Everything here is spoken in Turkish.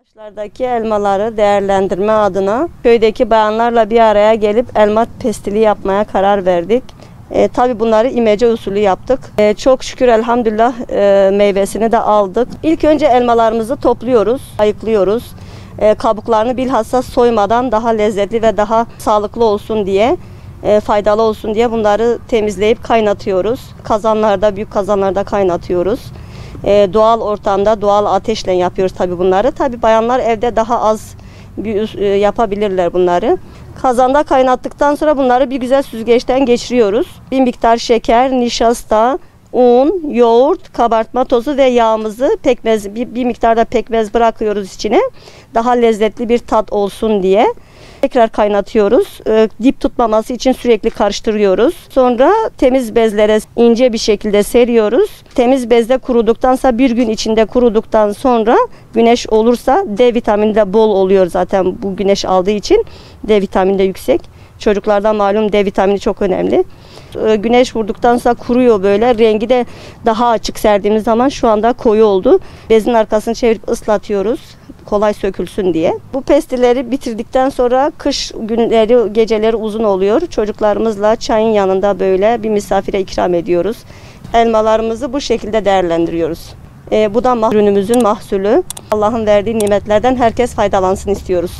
Ağaçlardaki elmaları değerlendirme adına köydeki bayanlarla bir araya gelip elma pestili yapmaya karar verdik. E, tabii bunları imece usulü yaptık. E, çok şükür elhamdülillah e, meyvesini de aldık. İlk önce elmalarımızı topluyoruz, ayıklıyoruz. E, kabuklarını bilhassa soymadan daha lezzetli ve daha sağlıklı olsun diye, e, faydalı olsun diye bunları temizleyip kaynatıyoruz. Kazanlarda, büyük kazanlarda kaynatıyoruz. E, doğal ortamda doğal ateşle yapıyoruz tabii bunları. Tabii bayanlar evde daha az bir, e, yapabilirler bunları. Kazanda kaynattıktan sonra bunları bir güzel süzgeçten geçiriyoruz. Bir miktar şeker, nişasta, un, yoğurt, kabartma tozu ve yağımızı pekmez bir, bir miktarda pekmez bırakıyoruz içine. Daha lezzetli bir tat olsun diye. Tekrar kaynatıyoruz. Ee, dip tutmaması için sürekli karıştırıyoruz. Sonra temiz bezlere ince bir şekilde seriyoruz. Temiz bezde kuruduktan sonra bir gün içinde kuruduktan sonra güneş olursa D vitamini de bol oluyor zaten bu güneş aldığı için. D vitamini de yüksek. Çocuklarda malum D vitamini çok önemli. Ee, Güneş vurduktan sonra kuruyor böyle. Rengi de daha açık serdiğimiz zaman şu anda koyu oldu. Bezin arkasını çevirip ıslatıyoruz. Kolay sökülsün diye. Bu pestilleri bitirdikten sonra kış günleri, geceleri uzun oluyor. Çocuklarımızla çayın yanında böyle bir misafire ikram ediyoruz. Elmalarımızı bu şekilde değerlendiriyoruz. Ee, bu da ürünümüzün mahsulü. Allah'ın verdiği nimetlerden herkes faydalansın istiyoruz.